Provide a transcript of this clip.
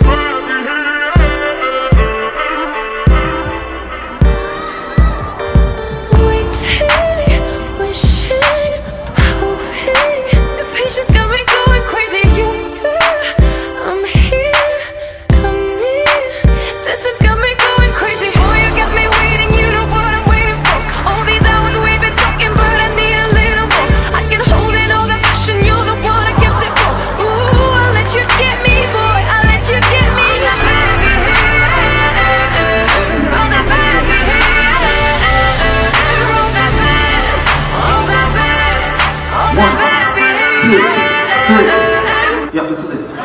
my mind. はい、いや嘘です。